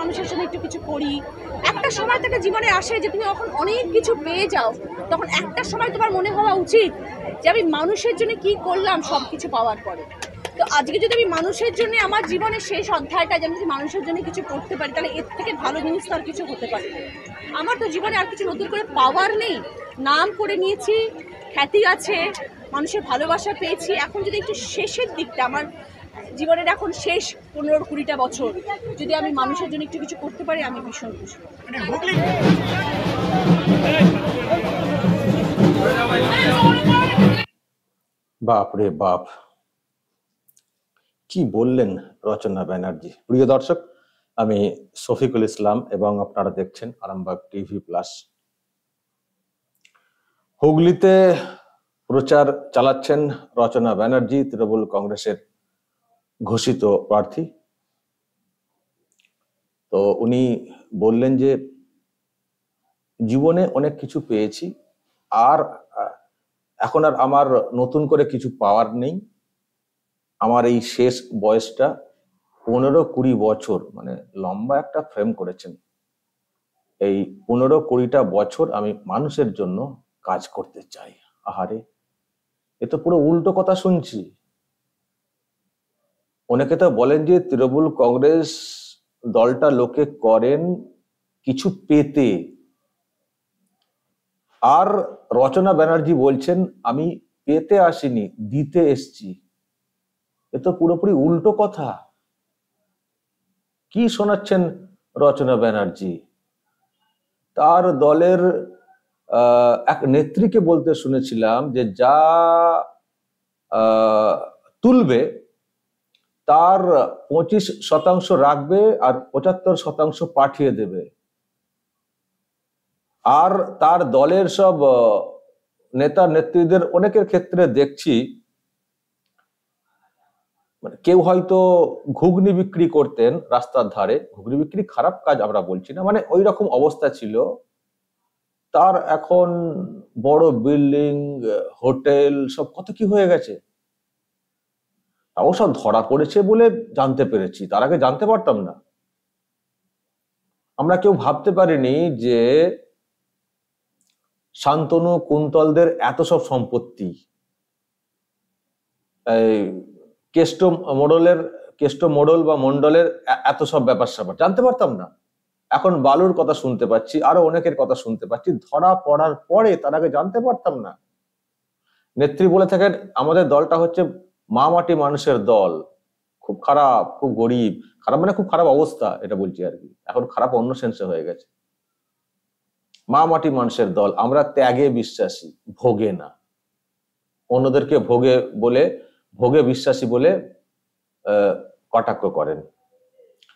মানুষের সাথে একটু কিছু করি। একটা সময় তো একটা জীবনে আসে যে তুমি যখন অনেক কিছু পেয়ে যাও, তখন একটা সময় তোমার মনে হওয়া উচিত যে আমি মানুষের জন্য কি করলাম সব কিছু পাওয়ার পরে। তো আজকে যদি আমি মানুষের জন্য আমার জীবনের শেষ অধ্যায়টা যেন যদি মানুষের জন্য কিছু করতে পারি, তাহলে এর থেকে ভালো জিনিস তো আর কিছু হতে পারে আমার তো জীবনে আর কিছু নতুন করে পাওয়ার নেই। নাম করে নিয়েছি, খ্যাতি আছে, মানুষের ভালোবাসা পেয়েছি। এখন যদি একটু শেষের দিকটা, আমার জীবনের এখন শেষ পনেরো কুড়িটা বছর। যদি আমি মানুষের জন্য একটু কিছু করতে পারি আমি ভীষণ খুশি। বাপ রে বাপ। কি বললেন রচনা ব্যানার্জি? প্রিয় দর্শক আমি শফিকুল ইসলাম এবং আপনারা দেখছেন আরামবাগ টিভি প্লাস। হুগলিতে প্রচার চালাচ্ছেন রচনা ব্যানার্জি তৃণমূল কংগ্রেসের ঘোষিত প্রার্থী। তো উনি বললেন যে, জীবনে অনেক কিছু পেয়েছি, আর এখন আর আমার নতুন করে কিছু পাওয়ার নেই। আমার এই শেষ বয়সটা পনেরো কুড়ি বছর মানে লম্বা একটা ফ্রেম করেছেন। এই পনেরো কুড়িটা বছর আমি মানুষের জন্য কাজ করতে চাই। আহারে, এ তো পুরো উল্টো কথা শুনছি। অনেকে তো বলেন যে তৃণমূল কংগ্রেস দলটা লোকে করেন কিছু পেতে। আর রচনা ব্যানার্জি বলছেন, আমি পেতে আসিনি, দিতে এসছি। এ তো পুরোপুরি উল্টো কথা। কি শোনাচ্ছেন রচনা ব্যানার্জি? তার দলের এক নেত্রীকে বলতে শুনেছিলাম যে যা তুলবে তার পঁচিশ শতাংশ রাখবে আর পঁচাত্তর শতাংশ পাঠিয়ে দেবে। আর তার দলের সব নেতা নেত্রীদের অনেকের ক্ষেত্রে দেখছি মানে কেউ হয়তো ঘুগনি বিক্রি করতেন রাস্তার ধারে। ঘুগনি বিক্রি খারাপ কাজ আমরা বলছি না মানে ওই রকম অবস্থা ছিল। তার এখন বড় বিল্ডিং, হোটেল, সব কত কি হয়ে গেছে? তাও সব ধরা পড়েছে বলে জানতে পেরেছি, তার আগে জানতে পারতাম না। আমরা কেউ ভাবতে পারিনি যে শান্তনু কুন্তলদের এত সব সম্পত্তি। কেষ্ট মোডলের, কেষ্ট মোডল বা মন্ডলের এত সব ব্যাপার স্যাপার, জানতে পারতাম না। এখন বালুর কথা শুনতে পাচ্ছি, আরও অনেকের কথা শুনতে পাচ্ছি, ধরা পড়ার পরে তার আগে জানতে পারতাম না। নেত্রী বলে থাকেন, আমাদের দলটা হচ্ছে মা মাটি মানুষের দল, খুব খারাপ, খুব গরিব, খারাপ মানে খুব খারাপ অবস্থা এটা বলছি আর কি। এখন খারাপ অন্য সেন্সে হয়ে গেছে। মা মাটি মানুষের দল, আমরা ত্যাগে বিশ্বাসী, ভোগে না। অন্যদেরকে ভোগে বলে, ভোগে বিশ্বাসী বলে কটাক্ষ করেন।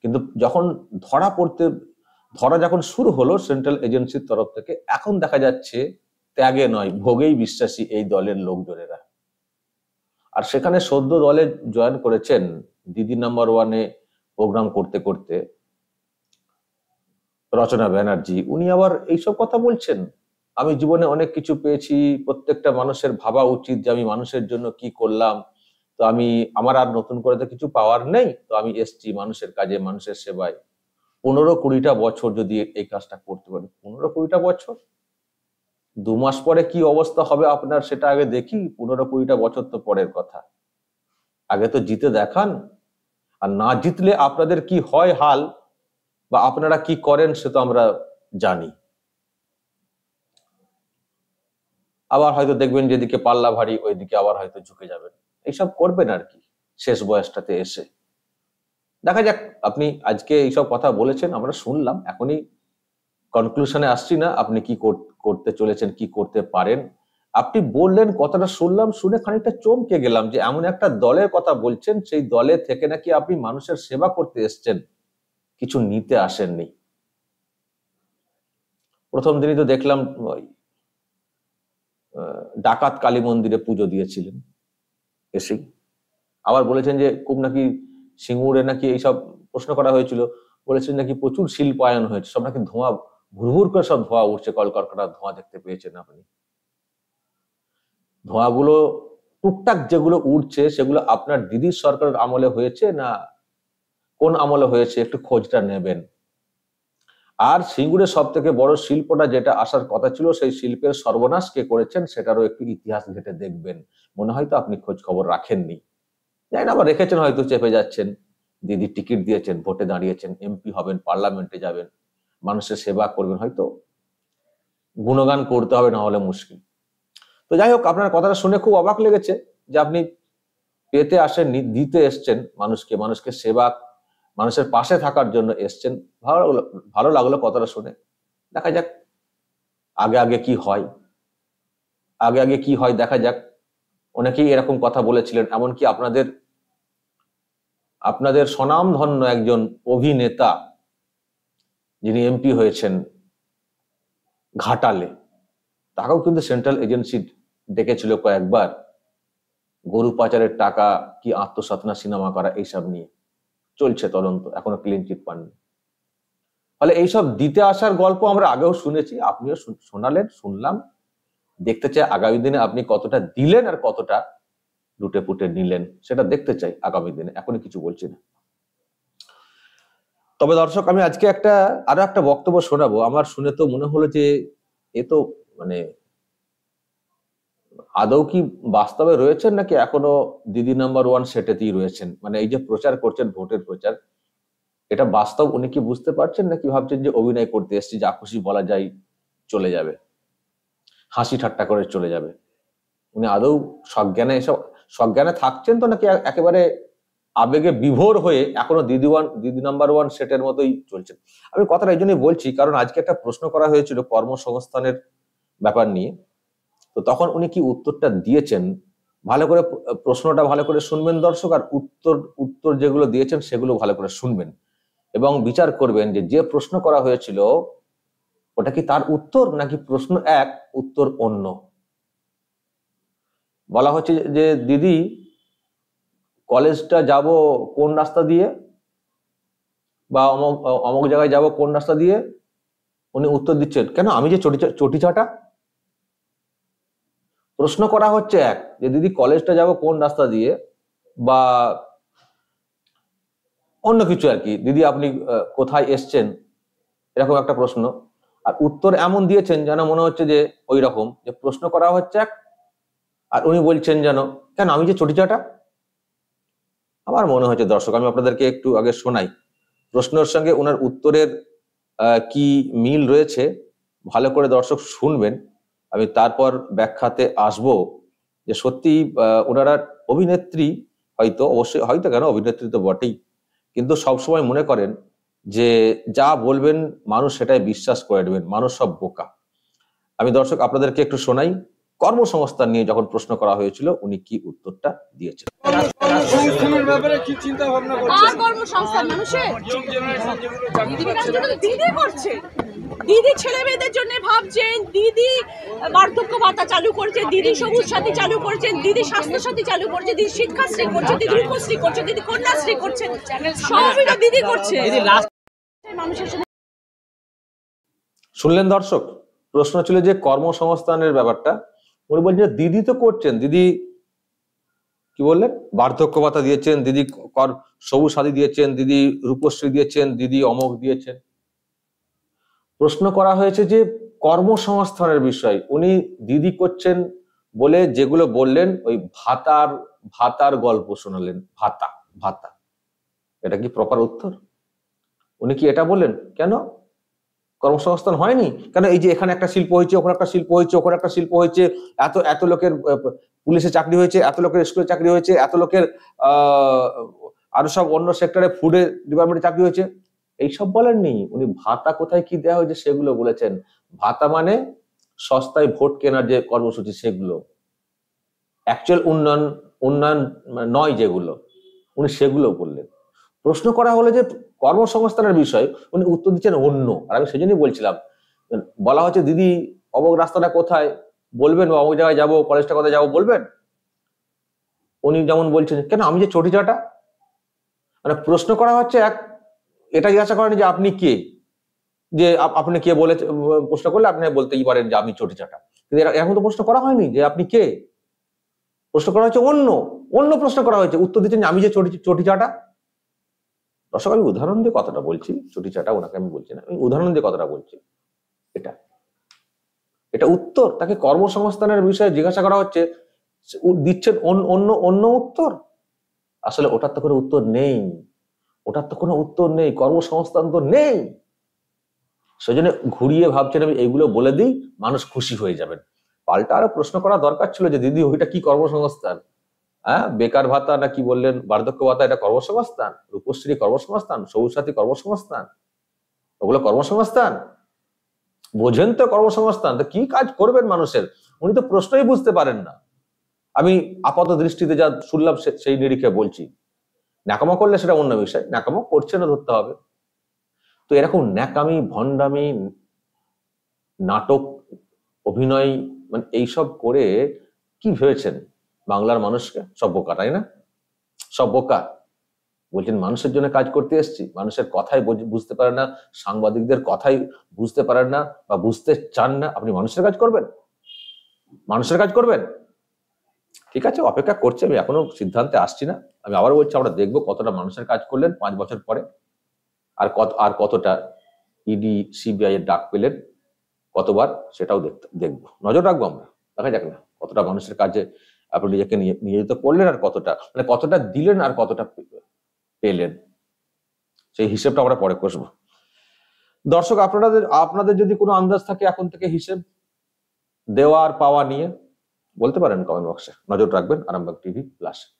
কিন্তু যখন ধরা পড়তে, ধরা যখন শুরু হলো সেন্ট্রাল এজেন্সির তরফ থেকে, এখন দেখা যাচ্ছে ত্যাগে নয়, ভোগেই বিশ্বাসী এই দলের লোকজনেরা। আর সেখানে সদ্য দলে জয়েন করেছেন দিদি নাম্বার ওয়ানে প্রোগ্রাম করতে করতে রচনা ব্যানার্জি। উনি আবার এইসব কথা বলছেন। আমি জীবনে অনেক কিছু পেয়েছি, প্রত্যেকটা মানুষের ভাবা উচিত যে আমি মানুষের জন্য কি করলাম। তো আমি, আমার আর নতুন করে তো কিছু পাওয়ার নেই। তো আমি এসছি মানুষের কাজে, মানুষের সেবায়। পনেরো কুড়িটা বছর যদি এই কাজটা করতে পারি, পনেরো কুড়িটা বছর? দু মাস পরে কি অবস্থা হবে আপনার সেটা আগে দেখি, পনেরো কুড়িটা বছর তো পরের কথা। আগে তো জিতে দেখান, আর না জিতলে আপনাদের কি হয় হাল, বা আপনারা কি করেন সে তো আমরা জানি। আবার হয়তো দেখবেন যেদিকে পাল্লা ভারী, ওইদিকে আবার হয়তো ঝুঁকে যাবেন। এইসব করবেন আর কি, শেষ বয়সটাতে এসে। দেখা যাক, আপনি আজকে এইসব কথা বলেছেন, আমরা শুনলাম, এখনই কনক্লুশনে আসছি না, আপনি কি করতে চলেছেন, কি করতে পারেন। আপনি বললেন, কথাটা শুনলাম, শুনে খানিকটা চমকে গেলাম যে এমন একটা দলের কথা বলছেন, সেই দলে থেকে নাকি আপনি মানুষের সেবা করতে এসছেন, কিছু নিতে আসেননি। প্রথম দিনই তো দেখলাম ডাকাত কালী মন্দিরে পুজো দিয়েছিলেন, এসেই। আবার বলেছেন যে খুব নাকি সিঙ্গুরে নাকি এইসব প্রশ্ন করা হয়েছিল, বলেছেন নাকি প্রচুর শিল্পায়ন হয়েছে, সব নাকি ধোঁয়া ভুরভুর করে সব ধোঁয়া উঠছে কলকারখানার ধোঁয়া দেখতে পেয়েছেন আপনি। ধোঁয়াগুলো, টুকটাক যেগুলো উঠছে সেগুলো আপনার দিদির সরকারের আমলে হয়েছে না কোন আমলে হয়েছে, একটু খোঁজটা নেবেন। আর সিঙ্গুরের সব থেকে বড় শিল্পটা যেটা আসার কথা ছিল, সেই শিল্পের সর্বনাশ কে করেছেন, সেটারও একটু ইতিহাস ঘেটে দেখবেন। মনে হয় তো আপনি খোঁজ খবর রাখেননি। জানি না, আবার রেখেছেন, হয়তো চেপে যাচ্ছেন। দিদি টিকিট দিয়েছেন, ভোটে দাঁড়িয়েছেন, এমপি হবেন, পার্লামেন্টে যাবেন। মানুষের সেবা করবেন হয়তো। গুণগান করতে হবে না হলে মুশকিল। তো যাই হোক, আপনার কথাটা শুনে খুব অবাক লেগেছে যে আপনি পেতে আসেননি দিতে এসছেন মানুষকে মানুষকে সেবা, মানুষের পাশে থাকার জন্য এসছেন। ভালো লাগল ভালো লাগল কথাটা শুনে। দেখা যাক আগে আগে কি হয়। আগে আগে কি হয় দেখা যাক। অনেকেই এরকম কথা বলেছিলেন, এমনকি আপনাদের আপনাদের স্বনামধন্য একজন অভিনেতা যিনি এমপি হয়েছেন ঘাটালে, তাকেও কিন্তু সেন্ট্রাল এজেন্সি ডেকেছিল কয়েকবার। গরু পাচারের টাকা কি আত্মসাৎ না সিনেমা করা, এইসব নিয়ে চলছে তদন্ত, এখনও ক্লিন চিট পাননি। ফলে এইসব দিতে আসার গল্প আমরা আগেও শুনেছি, আপনিও শোনালেন, শুনলাম। দেখতে চাই আগামী দিনে আপনি কতটা দিলেন আর কতটা লুটে পুটে নিলেন, সেটা দেখতে চাই আগামী দিনে, এখনই কিছু বলছি না। তবে দর্শক, আমি আজকে একটা, আরও একটা বক্তব্য শোনাবো। আমার শুনে তো মনে হলো যে এ তো মানে আদৌ কি বাস্তবে রয়েছেন নাকি এখনও দিদি নাম্বার ওয়ান সেটেতেই রয়েছেন? মানে এই যে প্রচার করছেন, ভোটের প্রচার, এটা বাস্তব উনি কি বুঝতে পারছেন নাকি ভাবছেন যে অভিনয় করতে এসেছি, যা খুশি বলা যায় চলে যাবে, হাসি ঠাট্টা করে চলে যাবে? উনি আদৌ সজ্ঞানে এসব, সজ্ঞানে থাকছেন তো নাকি একেবারে আবেগে বিভোর হয়ে এখনও দিদি ওয়ান, দিদি নাম্বার ওয়ান সেটের মতোই চলছে। আমি কথাটা এই জন্যই বলছি, কারণ আজকে একটা প্রশ্ন করা হয়েছিল কর্মসংস্থানের ব্যাপার নিয়ে। তো তখন উনি কি উত্তরটা দিয়েছেন? ভালো করে প্রশ্নটা ভালো করে শুনবেন দর্শক, আর উত্তর উত্তর যেগুলো দিয়েছেন সেগুলো ভালো করে শুনবেন। এবং বিচার করবেন যে যে প্রশ্ন করা হয়েছিল, ওটা কি তার উত্তর নাকি প্রশ্ন এক, উত্তর অন্য? বলা হচ্ছে যে- দিদি কলেজটা যাব কোন রাস্তা দিয়ে? বা অমক অমক জায়গায় যাব কোন রাস্তা দিয়ে? উনি উত্তর দিচ্ছেন, কেন আমি যে চটি চটি প্রশ্ন করা হচ্ছে এক, যে দিদি কলেজটা যাব কোন রাস্তা দিয়ে? বা অন্য কিছু আর কি, দিদি আপনি কোথায় এসছেন? এরকম একটা প্রশ্ন। আর উত্তর এমন দিয়েছেন যেন মনে হচ্ছে যে ওই রকম, যে প্রশ্ন করা হচ্ছে এক, আর উনি বলছেন যেন, কেন আমি যে চটি চাটা আমার মনে হচ্ছে দর্শক, আমি আপনাদেরকে একটু আগে শোনাই। প্রশ্নের সঙ্গে ওনার উত্তরের কি মিল রয়েছে, ভালো করে দর্শক শুনবেন। আমি তারপর ব্যাখ্যাতে আসব যে সত্যি ওনারা অভিনেত্রী হয়তো, অবশ্যই হয়তো কেন অভিনেত্রী তো বটেই। কিন্তু সবসময় মনে করেন যে যা বলবেন, মানুষ সেটাই বিশ্বাস করে নেবেন, মানুষ সব বোকা। আমি দর্শক, আপনাদেরকে একটু শোনাই। কর্মসংস্থান নিয়ে যখন প্রশ্ন করা হয়েছিল উনি কি উত্তরটা দিয়েছেন? দিদি ছেলে মেয়েদের জন্য ভাবছেন দিদি বার্ধক্য ভাতা চালু করছে দিদি সবুজ সাথী চালু করছেন দিদি স্বাস্থ্য সাথী চালু করছে দিদি শিক্ষাশ্রী করছে দিদি রূপশ্রী করছে দিদি কন্যাশ্রী করছে। সবই দিদি করছে। মানুষের সাথে শুনলেন দর্শক প্রশ্ন ছিল যে কর্মসংস্থানের ব্যাপারটা উনি বলছেন দিদি তো করছেন, দিদি কি বললেন? বার্ধক্য ভাতা দিয়েছেন, দিদি কর, সবুজ সাথী দিয়েছেন, দিদি রূপশ্রী দিয়েছেন, দিদি অমক দিয়েছেন। প্রশ্ন করা হয়েছে যে কর্মসংস্থানের বিষয়, উনি দিদি করছেন বলে যেগুলো বললেন, ওই ভাতার ভাতার গল্প শোনালেন, ভাতা ভাতা। এটা কি প্রপার উত্তর? উনি কি এটা বললেন? কেন? কর্মসংস্থান হয়নি? কেন এই যে এখানে একটা শিল্প হয়েছে, ওখানে একটা শিল্প হয়েছে, ওখানে একটা শিল্প হয়েছে, এত এত লোকের পুলিশে চাকরি হয়েছে, এত লোকের স্কুলে চাকরি হয়েছে, এত লোকের আরও সব অন্য সেক্টরে ফুডের ডিপার্টমেন্টে চাকরি হয়েছে? এইসব বলেননি উনি ভাতা কোথায় কি দেওয়া হয়েছে সেগুলো বলেছেন। ভাতা মানে সস্তায় ভোট কেনার যে কর্মসূচি সেগুলো। অ্যাকচুয়াল উন্নয়ন উন্নয়ন নয় যেগুলো। উনি সেগুলো বললেন। প্রশ্ন করা হলো যে কর্মসংস্থানের বিষয় উনি উত্তর দিচ্ছেন অন্য। আর আমি সেজন্যই বলছিলাম, বলা হচ্ছে, দিদি অবক রাস্তাটা কোথায়? বলবেন বা অমুক জায়গায় যাব কলেজটা কোথায় যাব, বলবেন? উনি যেমন বলছেন, কেন, আমি যে চটি চাটা মানে প্রশ্ন করা হচ্ছে এক এটা জিজ্ঞাসা করেন যে আপনি কে? যে আপ- আপনি কে বলে, প্রশ্ন করলে আপনি বলতেই পারেন যে আমি চটি চাটা কিন্তু এখন তো প্রশ্ন করা হয়নি যে আপনি কে? প্রশ্ন করা হচ্ছে অন্য অন্য প্রশ্ন করা হয়েছে, উত্তর দিচ্ছেন আমি যে চটি চটি চাটা দর্শক, আমি উদাহরণ দিয়ে কথাটা বলছি, ছুটি চাটা ওনাকে আমি বলছি না। আমি উদাহরণ দিয়ে কথাটা বলছি। এটা। এটা উত্তর। তাকে কর্মসংস্থানের বিষয়ে জিজ্ঞাসা করা হচ্ছে। দিচ্ছেন অন্য অন্য উত্তর? আসলে ওটার তো কোনো উত্তর নেই। ওটার তো কোনো উত্তর নেই। কর্মসংস্থান তো নেই। সেজন্য ঘুরিয়ে ভাবছেন আমি, এইগুলো বলে দিই, মানুষ খুশি হয়ে যাবেন। পাল্টা আরও প্রশ্ন করা দরকার ছিল যে, দিদি, ওইটা কি কর্মসংস্থান? হ্যাঁ বেকার ভাতা না কি বললেন? বার্ধক্য ভাতা, এটা কর্মসংস্থান। রূপশ্রী কর্মসংস্থান, সবুজ সাথী কর্মসংস্থান। ওগুলো কর্মসংস্থান? বোঝেন তো কর্মসংস্থান। তো কি কাজ করবেন মানুষের? উনি তো প্রশ্নই বুঝতে পারেন না। আমি আপাত দৃষ্টিতে যা শুনলাম সেই নিরিখে বলছি। ন্যাকামো করলে সেটা অন্য বিষয়। ন্যাকামো করছে না ধরতে হবে। তো এরকম ন্যাকামি, ভণ্ডামি, নাটক, অভিনয় মানে এইসব করে কি ভেবেছেন? বাংলার মানুষকে? সব বোকা তাই না? সব বোকা বলছেন, মানুষের জন্য কাজ করতে এসেছি। মানুষের কথাই বুঝতে পারেন না, সাংবাদিকদের কথাই বুঝতে পারেন না বা বুঝতে চান না। আপনি মানুষের কাজ করবেন? মানুষের কাজ করবেন? ঠিক আছে, অপেক্ষা করছি আমি, এখনও সিদ্ধান্তে আসছি না। আমি আবার বলছি, আমরা দেখব কতটা মানুষের কাজ করলেন পাঁচ বছর পরে। আর কত, আর কতটা ইডি সিবিআই এর ডাক পেলেন কতবার, সেটাও দেখতে, দেখব। নজর রাখব আমরা। দেখা যাক না, কতটা মানুষের কাজে আপনি নিজেকে নিয়ে- নিয়োজিত করলেন আর কতটা মানে কতটা দিলেন আর কতটা পেলেন, সেই হিসেবটা আমরা পরে কষবো। দর্শক, আপনাদের আপনাদের যদি কোনো আন্দাজ থাকে এখন থেকে হিসেব দেওয়া আর পাওয়া নিয়ে, বলতে পারেন কমেন্ট বক্সে নজর রাখবেন, আরামবাগ টিভি প্লাস